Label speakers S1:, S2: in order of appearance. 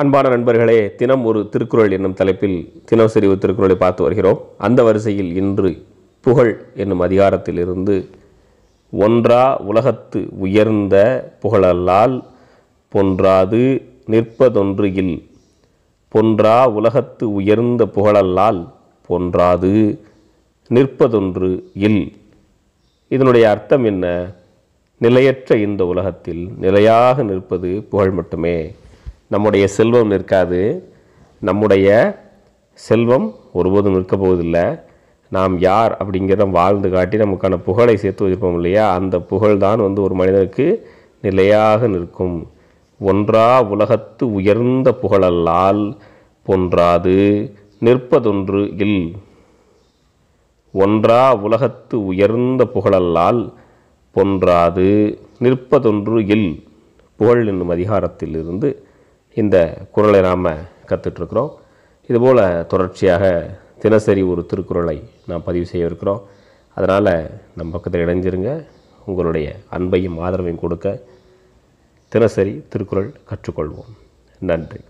S1: அன்பான நண்பர்களே தினம் ஒரு திருக்குறள் என்னும் தலைப்பில் தினம் ஒரு திருக்குறளை பார்த்து வருகிறோம். அந்த வரிசையில் இன்று புகழ் என்னும் அதிகாரத்திலிருந்து ஒன்றா உலகத்து உயர்ந்த புகழல்லால் பொன்றாது நிற்பதொன்று இல் பொன்றா உலகத்து உயர்ந்த புகழல்லால் பொன்றாது நிற்பதொன்று இல். இதனுடைய அர்த்தம் என்ன? நிலையற்ற இந்த உலகத்தில் நிலையாக நிற்பது புகழ் மட்டுமே. நம்முடைய செல்வம் நிற்காது. நம்முடைய செல்வம் ஒருபோதும் நிற்க போவதில்லை. நாம் யார் அப்படிங்கிறத வாழ்ந்து காட்டி நமக்கான புகழை சேர்த்து வச்சிருப்போம் இல்லையா? அந்த புகழ் தான் வந்து ஒரு மனிதனுக்கு நிலையாக நிற்கும். ஒன்றா உலகத்து உயர்ந்த புகழல்லால் பொன்றாது நிற்பதொன்று இல். ஒன்றா உலகத்து உயர்ந்த புகழல்லால் பொன்றாது நிற்பதொன்று இல். புகழ் என்னும் அதிகாரத்தில் இருந்து இந்த குரலை நாம் கற்றுட்ருக்குறோம் இதுபோல் தொடர்ச்சியாக தினசரி ஒரு திருக்குறளை நாம் பதிவு செய்ய இருக்கிறோம் அதனால் நம்ம பக்கத்தில் இணைஞ்சிருங்க. உங்களுடைய அன்பையும் ஆதரவையும் கொடுக்க தினசரி திருக்குறள் கற்றுக்கொள்வோம். நன்றி.